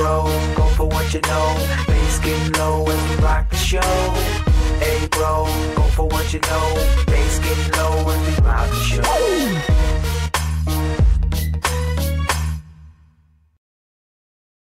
bro, go for what you know. Bass getting low as we rock the show. Hey bro, go for what you know.